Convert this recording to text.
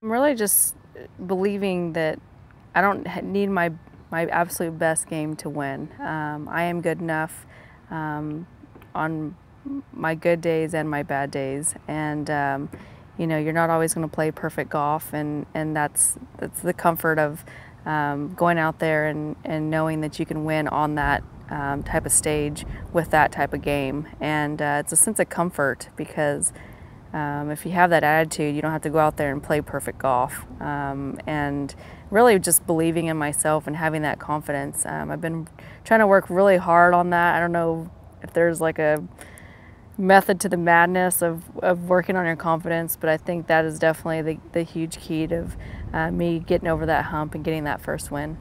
I'm really just believing that I don't need my my absolute best game to win. Um, I am good enough um, on my good days and my bad days, and um, you know you're not always going to play perfect golf, and and that's that's the comfort of um, going out there and and knowing that you can win on that um, type of stage with that type of game, and uh, it's a sense of comfort because. Um, if you have that attitude, you don't have to go out there and play perfect golf. Um, and really just believing in myself and having that confidence. Um, I've been trying to work really hard on that. I don't know if there's like a method to the madness of, of working on your confidence, but I think that is definitely the, the huge key to uh, me getting over that hump and getting that first win.